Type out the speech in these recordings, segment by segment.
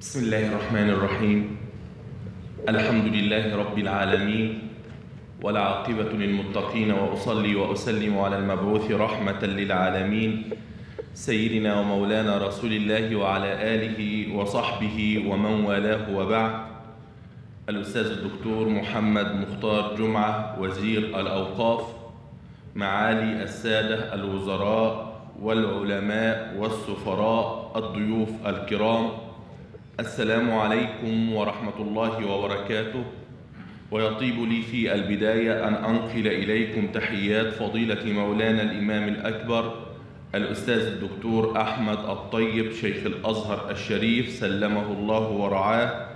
بسم الله الرحمن الرحيم الحمد لله رب العالمين والعاقبة للمتقين وأصلي وأسلم على المبعوث رحمة للعالمين سيدنا ومولانا رسول الله وعلى آله وصحبه ومن والاه وبعد الأستاذ الدكتور محمد مختار جمعة وزير الأوقاف معالي السادة الوزراء والعلماء والسفراء الضيوف الكرام السلام عليكم ورحمة الله وبركاته. ويطيب لي في البداية أن أنقل إليكم تحيات فضيلة مولانا الإمام الأكبر الأستاذ الدكتور أحمد الطيب شيخ الأزهر الشريف سلمه الله ورعاه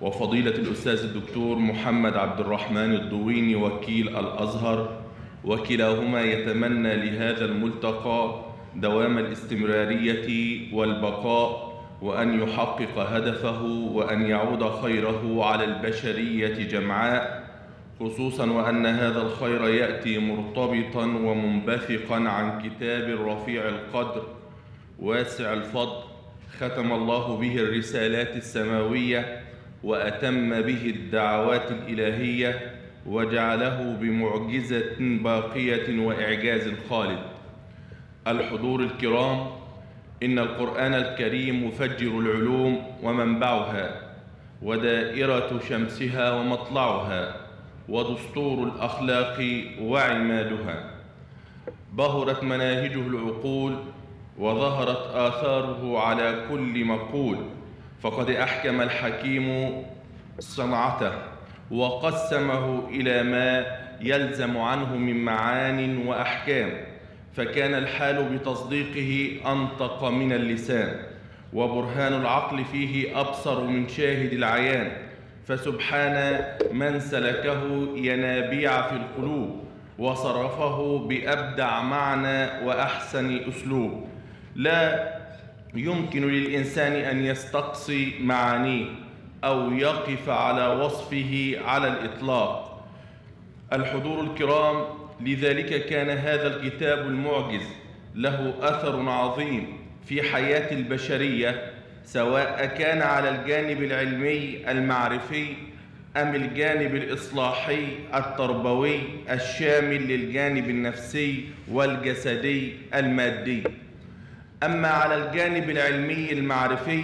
وفضيلة الأستاذ الدكتور محمد عبد الرحمن الضويني وكيل الأزهر وكلاهما يتمنى لهذا الملتقى دوام الاستمرارية والبقاء وأن يحقق هدفه وأن يعود خيره على البشرية جمعاء. خصوصا وأن هذا الخير يأتي مرتبطا ومنبثقا عن كتاب رفيع القدر واسع الفضل ختم الله به الرسالات السماوية وأتم به الدعوات الإلهية وجعله بمعجزة باقية وإعجاز خالد. الحضور الكرام إن القرآن الكريم مفجر العلوم ومنبعها ودائرة شمسها ومطلعها ودستور الأخلاق وعمادها. بهرت مناهجه العقول وظهرت آثاره على كل مقول. فقد أحكم الحكيم صنعته وقسمه إلى ما يلزم عنه من معان وأحكام. فكان الحال بتصديقه أنطق من اللسان وبرهان العقل فيه أبصر من شاهد العيان فسبحان من سلكه ينابيع في القلوب وصرفه بأبدع معنى وأحسن أسلوب لا يمكن للإنسان أن يستقصي معانيه أو يقف على وصفه على الإطلاق. الحضور الكرام لذلك كان هذا الكتاب المعجز له أثر عظيم في حياة البشرية سواء كان على الجانب العلمي المعرفي أم الجانب الإصلاحي التربوي الشامل للجانب النفسي والجسدي المادي. أما على الجانب العلمي المعرفي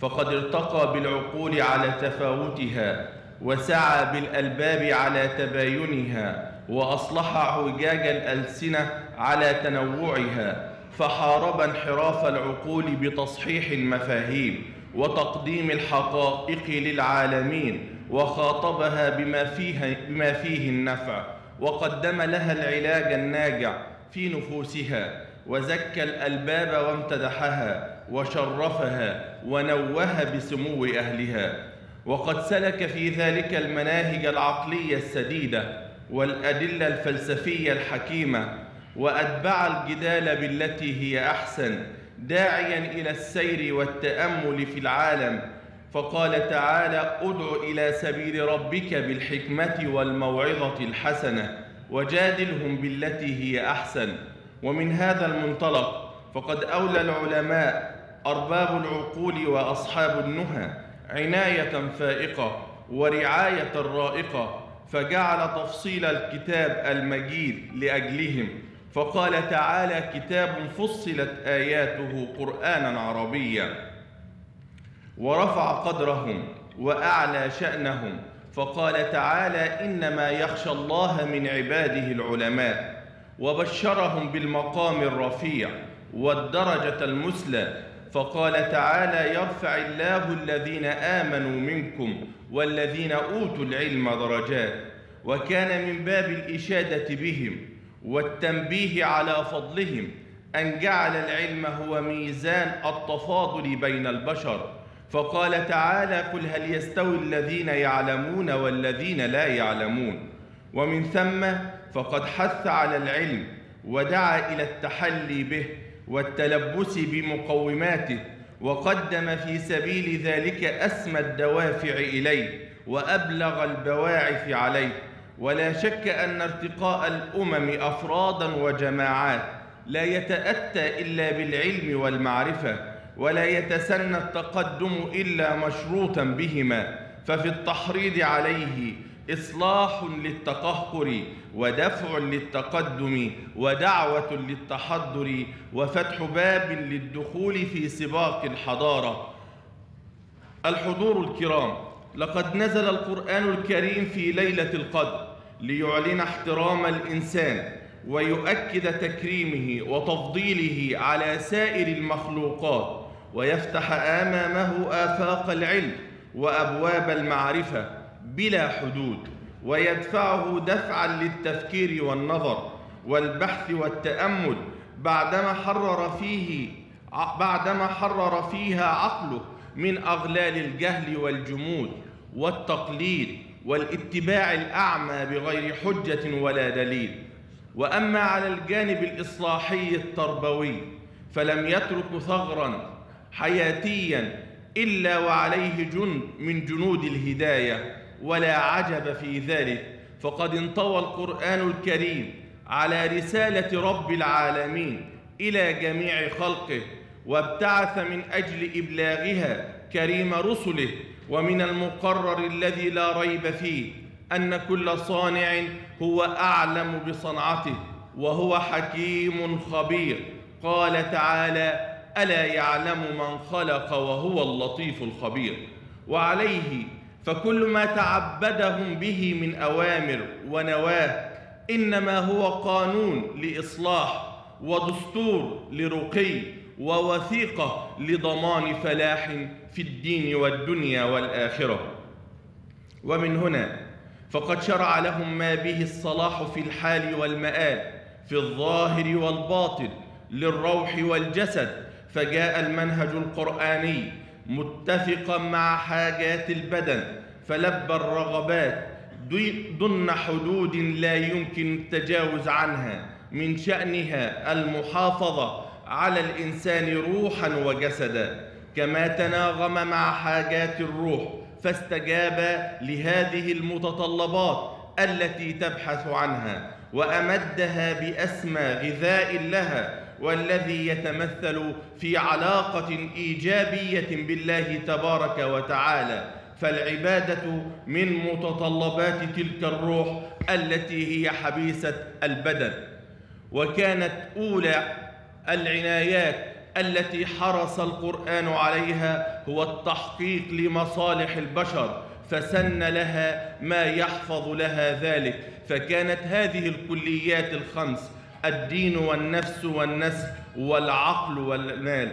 فقد ارتقى بالعقول على تفاوتها وسعى بالألباب على تباينها وأصلح اعوجاج الألسنة على تنوعها فحارب انحراف العقول بتصحيح المفاهيم وتقديم الحقائق للعالمين وخاطبها بما, فيها بما فيه النفع وقدم لها العلاج الناجع في نفوسها وزكى الألباب وامتدحها وشرفها ونوه بسمو أهلها. وقد سلك في ذلك المناهج العقلية السديدة والأدلة الفلسفية الحكيمة وأتبع الجدال بالتي هي أحسن داعيا إلى السير والتأمل في العالم فقال تعالى ادع إلى سبيل ربك بالحكمة والموعظة الحسنة وجادلهم بالتي هي أحسن ومن هذا المنطلق فقد أولى العلماء أرباب العقول وأصحاب النهى عناية فائقة ورعاية رائقة فجعل تفصيل الكتاب المجيد لأجلهم فقال تعالى كتاب فصلت آياته قرآنا عربيا. ورفع قدرهم وأعلى شأنهم فقال تعالى إنما يخشى الله من عباده العلماء. وبشرهم بالمقام الرفيع والدرجة المثلى فقال تعالى يرفع الله الذين آمنوا منكم والذين أوتوا العلم درجات وكان من باب الإشادة بهم والتنبيه على فضلهم أن جعل العلم هو ميزان التفاضل بين البشر. فقال تعالى قل هل يستوي الذين يعلمون والذين لا يعلمون؟ ومن ثم فقد حث على العلم ودعا إلى التحلي به والتلبس بمقوماته وقدم في سبيل ذلك أسمى الدوافع إليه وأبلغ البواعث عليه. ولا شك أن ارتقاء الأمم أفرادا وجماعات لا يتأتى إلا بالعلم والمعرفة ولا يتسنى التقدم إلا مشروطا بهما. ففي التحريض عليه إصلاح للتقهقر ودفع للتقدم ودعوة للتحضر وفتح باب للدخول في سباق الحضارة. الحضور الكرام لقد نزل القرآن الكريم في ليلة القدر ليعلن احترام الإنسان ويؤكد تكريمه وتفضيله على سائر المخلوقات ويفتح آمامه آفاق العلم وأبواب المعرفة بلا حدود ويدفعه دفعا للتفكير والنظر والبحث والتأمل بعدما حرر فيه بعدما حرر فيها عقله من أغلال الجهل والجمود والتقليد والاتباع الأعمى بغير حجة ولا دليل. وأما على الجانب الإصلاحي التربوي فلم يترك ثغرا حياتيا إلا وعليه جند من جنود الهداية ولا عجب في ذلك فقد انطوى القرآن الكريم على رسالة رب العالمين إلى جميع خلقه وابتعث من أجل إبلاغها كريم رسله ومن المقرر الذي لا ريب فيه أن كل صانع هو أعلم بصنعته وهو حكيم خبير. قال تعالى ألا يعلم من خلق وهو اللطيف الخبير. وعليه فكل ما تعبدهم به من أوامر ونواه إنما هو قانون لإصلاح ودستور لرقي ووثيقة لضمان فلاح في الدين والدنيا والآخرة. ومن هنا فقد شرع لهم ما به الصلاح في الحال والمآل في الظاهر والباطن للروح والجسد فجاء المنهج القرآني متفقا مع حاجات البدن فلبى الرغبات ضمن حدود لا يمكن التجاوز عنها. من شأنها المحافظة على الإنسان روحا وجسدا. كما تناغم مع حاجات الروح فاستجاب لهذه المتطلبات التي تبحث عنها وأمدها بأسمى غذاء لها والذي يتمثل في علاقة إيجابية بالله تبارك وتعالى. فالعبادة من متطلبات تلك الروح التي هي حبيسة البدن. وكانت أولى العنايات التي حرص القرآن عليها هو التحقيق لمصالح البشر فسن لها ما يحفظ لها ذلك. فكانت هذه الكليات الخمس الدين والنفس والنسل والعقل والمال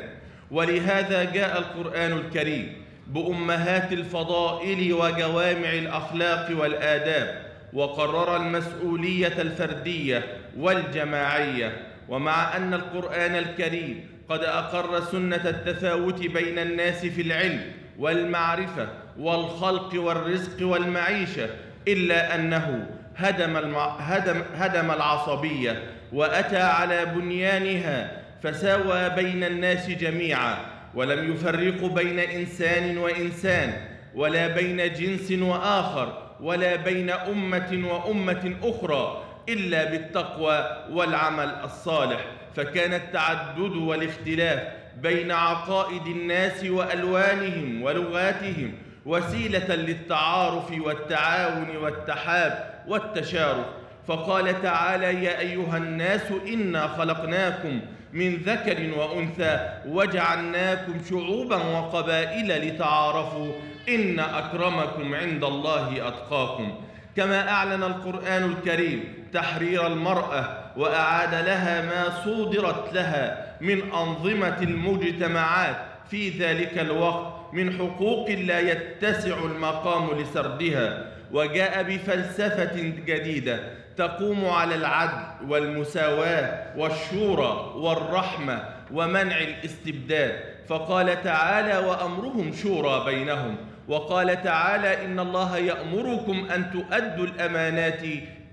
ولهذا جاء القرآن الكريم بأمهات الفضائل وجوامع الأخلاق والآداب وقرر المسؤولية الفردية والجماعية ومع أن القرآن الكريم قد أقر سنة التفاوت بين الناس في العلم والمعرفة والخلق والرزق والمعيشة إلا أنه هدم. هدم, هدم العصبية وأتى على بنيانها فساوى بين الناس جميعا ولم يفرق بين إنسان وإنسان ولا بين جنس وآخر ولا بين أمة وأمة أخرى إلا بالتقوى والعمل الصالح. فكان التعدد والاختلاف بين عقائد الناس وألوانهم ولغاتهم وسيلة للتعارف والتعاون والتحاب والتشارك. فقال تعالى يا أيها الناس إنا خلقناكم من ذكر وأنثى وجعلناكم شعوبا وقبائل لتعارفوا إن أكرمكم عند الله أتقاكم. كما أعلن القرآن الكريم تحرير المرأة وأعاد لها ما صودرت لها من أنظمة المجتمعات في ذلك الوقت من حقوق لا يتسع المقام لسردها. وجاء بفلسفة جديدة تقوم على العدل والمساواة والشورى والرحمة ومنع الاستبداد. فقال تعالى وأمرهم شورى بينهم. وقال تعالى إن الله يأمركم أن تؤدوا الأمانات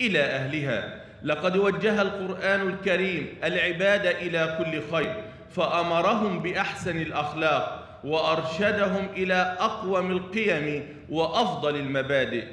إلى أهلها. لقد وجه القرآن الكريم العباد إلى كل خير فأمرهم بأحسن الأخلاق وأرشدهم إلى أقوم القيم وأفضل المبادئ.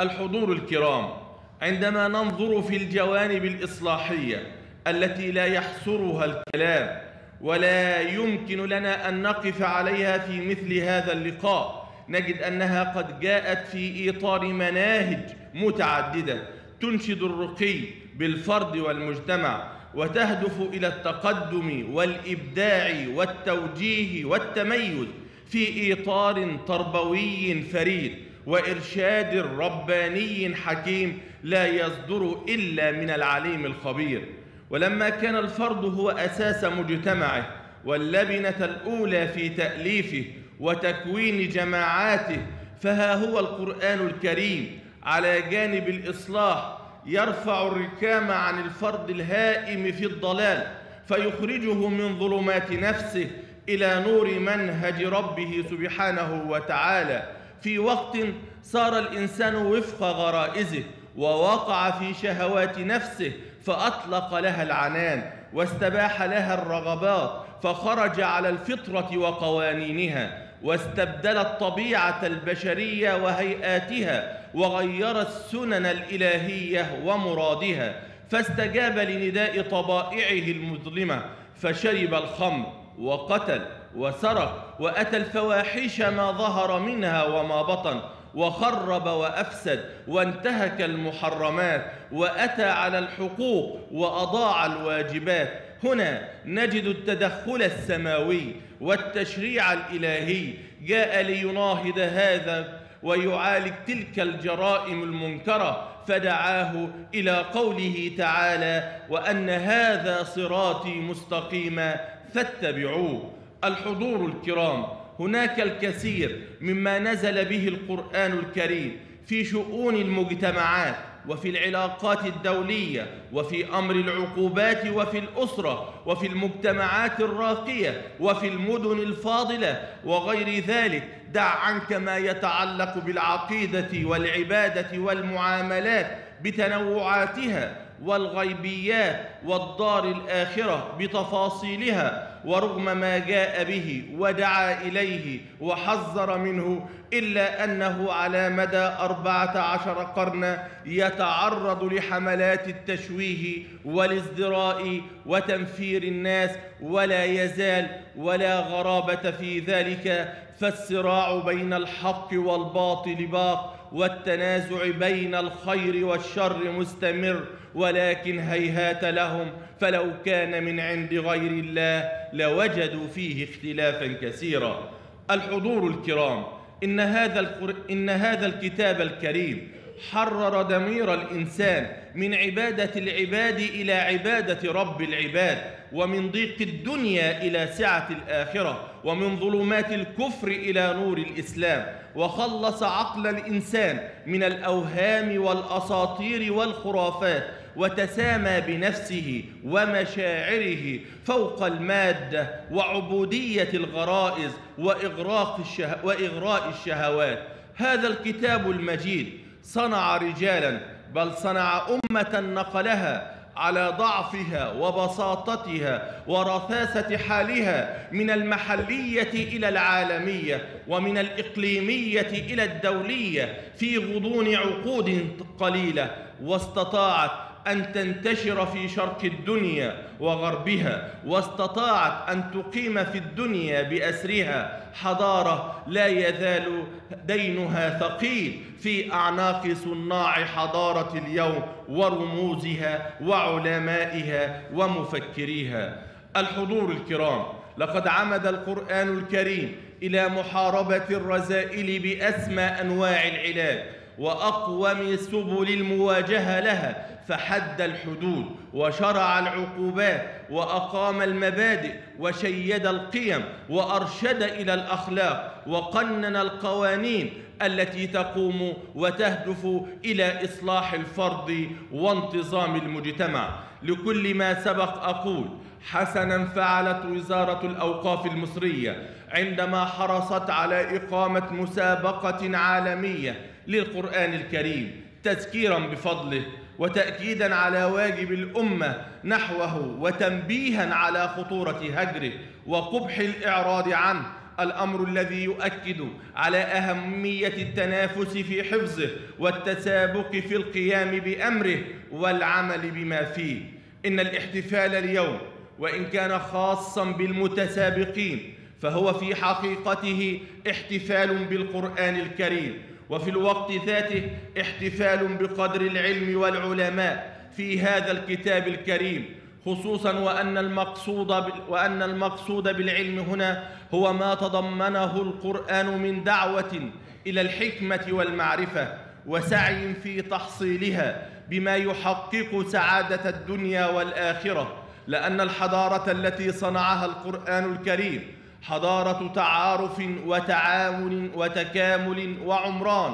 الحضور الكرام. عندما ننظر في الجوانب الإصلاحية التي لا يحصرها الكلام ولا يمكن لنا أن نقف عليها في مثل هذا اللقاء نجد أنها قد جاءت في إطار مناهج متعددة تنشد الرقي بالفرد والمجتمع وتهدف إلى التقدم والإبداع والتوجيه والتميز في إطار تربوي فريد. وإرشاد رباني حكيم لا يصدر إلا من العليم الخبير. ولما كان الفرد هو أساس مجتمعه واللبنة الأولى في تأليفه وتكوين جماعاته فها هو القرآن الكريم. على جانب الإصلاح يرفع الركام عن الفرد الهائم في الضلال فيخرجه من ظلمات نفسه إلى نور منهج ربه سبحانه وتعالى. في وقت صار الإنسان وفق غرائزه ووقع في شهوات نفسه فأطلق لها العنان واستباح لها الرغبات فخرج على الفطرة وقوانينها واستبدل الطبيعة البشرية وهيئاتها وغير السنن الإلهية ومرادها فاستجاب لنداء طبائعه المظلمة فشرب الخمر وقتل. وسرق وأتى الفواحش ما ظهر منها وما بطن وخرب وأفسد وانتهك المحرمات وأتى على الحقوق وأضاع الواجبات. هنا نجد التدخل السماوي والتشريع الإلهي. جاء ليناهض هذا ويعالج تلك الجرائم المنكرة فدعاه إلى قوله تعالى وأن هذا صراطي مستقيما فاتبعوه. الحضور الكرام. هناك الكثير مما نزل به القرآن الكريم في شؤون المجتمعات وفي العلاقات الدولية وفي أمر العقوبات وفي الأسرة وفي المجتمعات الراقية وفي المدن الفاضلة وغير ذلك. دع عنك ما يتعلق بالعقيدة والعبادة والمعاملات بتنوعاتها. والغيبيات والدار الآخرة بتفاصيلها ورغم ما جاء به ودعا إليه وحذر منه إلا أنه على مدى أربعة عشر قرنا يتعرض لحملات التشويه والازدراء وتنفير الناس ولا يزال ولا غرابة في ذلك فالصراع بين الحق والباطل باق والتنازع بين الخير والشر مستمر ولكن هيهات لهم فلو كان من عند غير الله لوجدوا فيه اختلافا كثيرا. الحضور الكرام إن هذا, القر... إن هذا الكتاب الكريم حرر ضمير الإنسان من عبادة العباد إلى عبادة رب العباد. ومن ضيق الدنيا إلى سعة الآخرة ومن ظلمات الكفر إلى نور الإسلام. وخلص عقل الإنسان من الأوهام والأساطير والخرافات وتسامى بنفسه ومشاعره فوق المادة وعبودية الغرائز وإغراق الشه... وإغراء الشهوات. هذا الكتاب المجيد صنع رجالا بل صنع أمة نقلها على ضعفها وبساطتها ورثاسة حالها من المحلية إلى العالمية ومن الإقليمية إلى الدولية في غضون عقود قليلة واستطاعت أن تنتشر في شرق الدنيا وغربها واستطاعت أن تقيم في الدنيا بأسرها. حضارة لا يزال دينها ثقيل في أعناق صناع حضارة اليوم ورموزها وعلمائها ومفكريها. الحضور الكرام لقد عمد القرآن الكريم إلى محاربة الرذائل بأسمى أنواع العلاج. وأقوم سبل المواجهة لها فحد الحدود وشرع العقوبات وأقام المبادئ وشيد القيم وأرشد إلى الأخلاق وقنن القوانين التي تقوم وتهدف إلى إصلاح الفرد وانتظام المجتمع. لكل ما سبق أقول حسنا فعلت وزارة الأوقاف المصرية عندما حرصت على إقامة مسابقة عالمية للقرآن الكريم تذكيرا بفضله وتأكيدا على واجب الأمة نحوه وتنبيها على خطورة هجره وقبح الإعراض عنه. الأمر الذي يؤكد على أهمية التنافس في حفظه والتسابق في القيام بأمره والعمل بما فيه. إن الاحتفال اليوم وإن كان خاصا بالمتسابقين فهو في حقيقته احتفال بالقرآن الكريم وفي الوقت ذاته احتفال بقدر العلم والعلماء في هذا الكتاب الكريم خصوصا وأن المقصود وأن المقصود بالعلم هنا هو ما تضمنه القرآن من دعوة إلى الحكمة والمعرفة وسعي في تحصيلها بما يحقق سعادة الدنيا والآخرة لأن الحضارة التي صنعها القرآن الكريم حضارة تعارف وتعاون وتكامل وعمران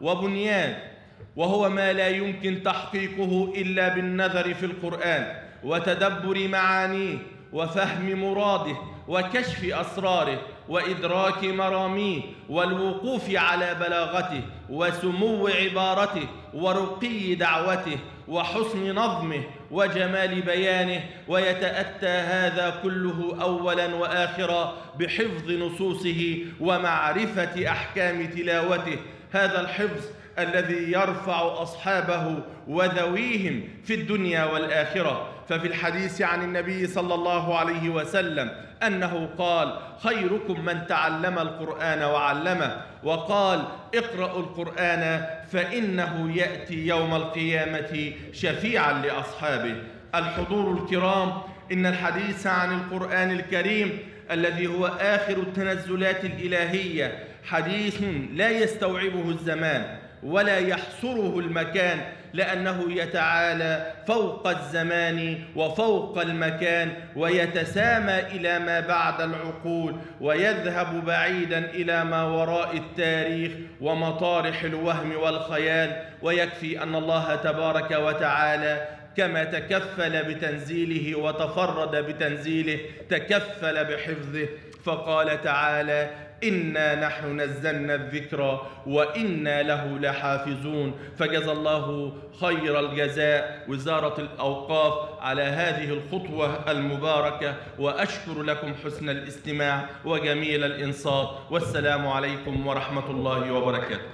وبنيان وهو ما لا يمكن تحقيقه إلا بالنظر في القرآن وتدبر معانيه وفهم مراده وكشف أسراره وإدراك مراميه والوقوف على بلاغته وسمو عبارته ورقي دعوته وحسن نظمه وجمال بيانه ويتأتى هذا كله أولا وآخرا بحفظ نصوصه ومعرفة أحكام تلاوته. هذا الحفظ الذي يرفع أصحابه وذويهم في الدنيا والآخرة. ففي الحديث عن النبي صلى الله عليه وسلم أنه قال خيركم من تعلم القرآن وعلمه وقال اقرأوا القرآن فإنه يأتي يوم القيامة شفيعا لأصحابه. الحضور الكرام إن الحديث عن القرآن الكريم الذي هو آخر التنزلات الإلهية حديث لا يستوعبه الزمان ولا يحصره المكان لأنه يتعالى فوق الزمان وفوق المكان ويتسامى إلى ما بعد العقول ويذهب بعيدا إلى ما وراء التاريخ ومطارح الوهم والخيال ويكفي أن الله تبارك وتعالى كما تكفل بتنزيله وتفرد بتنزيله تكفل بحفظه فقال تعالى إنا نحن نزلنا الذكر وإنا له لحافظون. فجزى الله خير الجزاء وزارة الأوقاف على هذه الخطوة المباركة. وأشكر لكم حسن الاستماع وجميل الإنصات. والسلام عليكم ورحمة الله وبركاته.